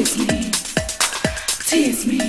Tease me. Tease me.